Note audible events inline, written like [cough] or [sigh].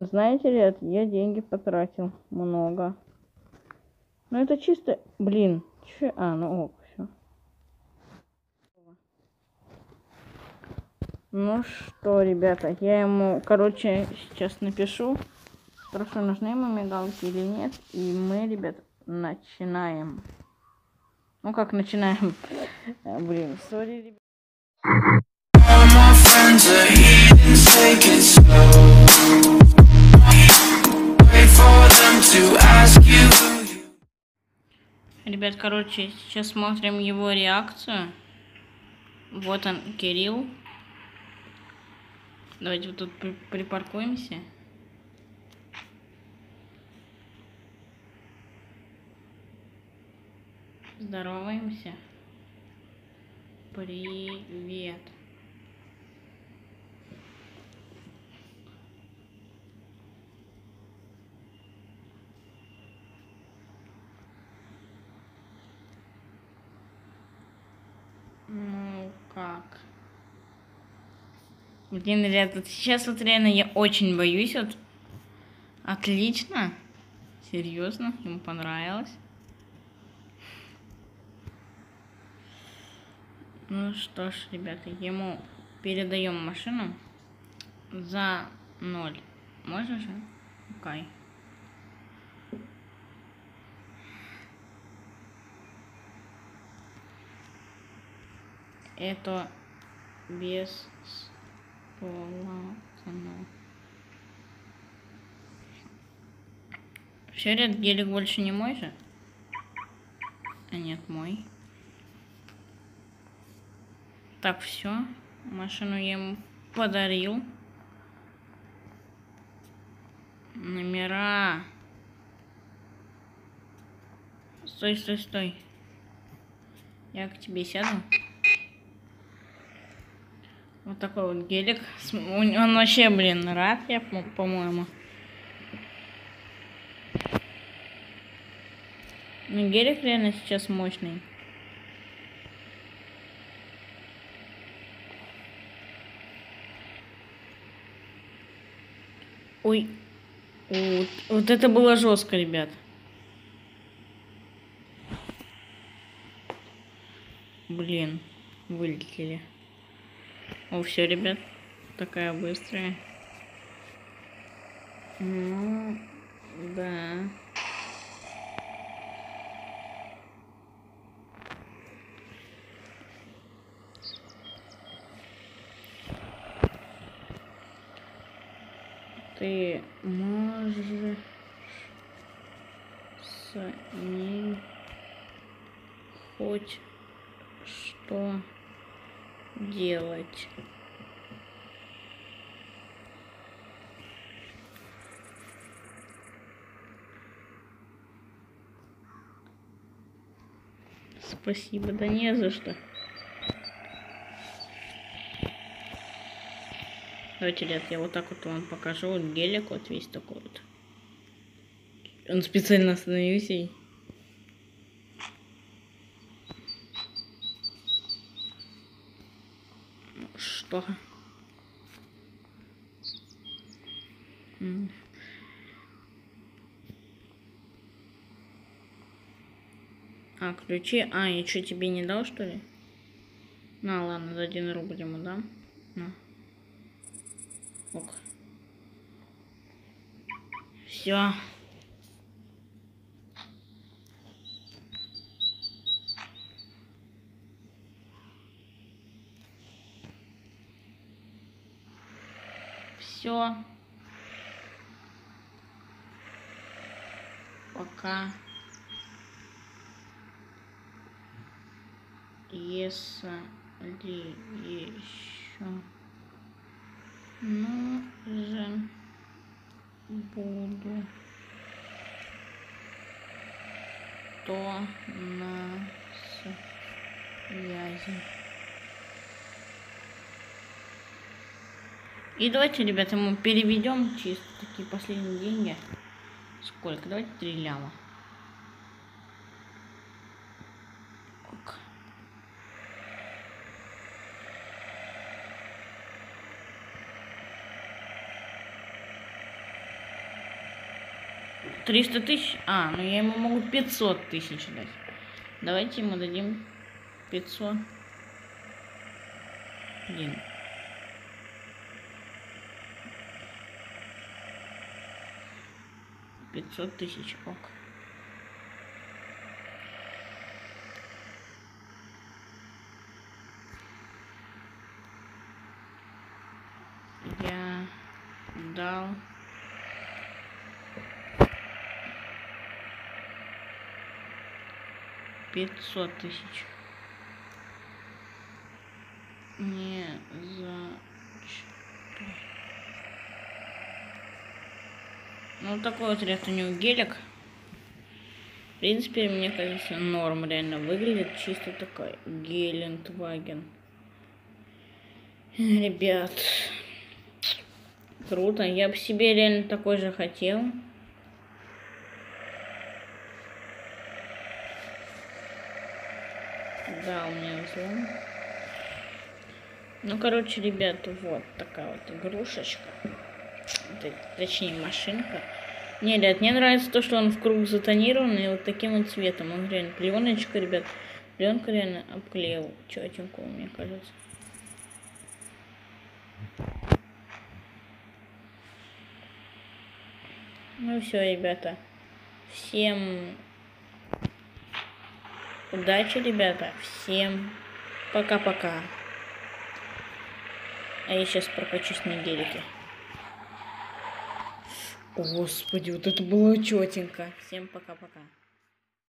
Знаете, ребят, я деньги потратил. Много. Ну это чисто... Блин. Че? А, ну ок, все. Ну что, ребята, я ему, короче, сейчас напишу, спрошу, нужны ему мигалки или нет. И мы, ребят, начинаем. Ну как начинаем? [laughs] Блин, сори, ребят. Ребят, короче, сейчас смотрим его реакцию. Вот он, Кирилл. Давайте вот тут при- припаркуемся. Здороваемся. Привет. Ну как? Блин, ребят, вот сейчас вот реально я очень боюсь. Вот. Отлично. Серьезно, ему понравилось. Ну что ж, ребята, ему передаем машину за ноль. Же? Окей. Это бесплатно. Все, ребят, гелик больше не мой же? А нет, мой. Так, все. Машину я ему подарил. Номера. Стой, стой, стой. Я к тебе сяду. Вот такой вот гелик. Он вообще, блин, рад, я, по- по-моему. Ну, гелик реально сейчас мощный. Ой. Вот, вот это было жестко, ребят. Блин, вылетели. О, все, ребят. Такая быстрая. Ну, да. Ты можешь с ней хоть что делать. Спасибо, да не за что. Давайте, ребят, я вот так вот вам покажу. Вот гелик вот весь такой вот. Он специально остановился и... Что? А, ключи. А, я что, тебе не дал, что ли? На, ладно, за один рубль ему дам. На. Ок. Все. Все. Пока. Если еще нужен буду, то на связи. И давайте, ребята, мы переведем чисто такие последние деньги. Сколько? Давайте три ляма. Ок. 300 тысяч? А, ну я ему могу 500 тысяч дать. Давайте ему дадим 500. Блин. Пятьсот тысяч, ок. Я дал пятьсот тысяч. Не за Ну, такой вот ряд у него гелик. В принципе, мне кажется, норм реально выглядит. Чисто такой Гелендваген. Ребят, круто. Я бы себе реально такой же хотел. Да, у меня взлом. Ну, короче, ребята, вот такая вот игрушечка. Точнее, машинка. Не, ребят, мне нравится то, что он в круг затонирован и вот таким вот цветом. Он реально пленочка, ребят. Пленка реально обклеил четенькую, мне кажется. Ну все, ребята. Всем удачи, ребята. Всем пока-пока. А я сейчас прокачусь на гелике. Господи, вот это было четенько. Всем пока-пока.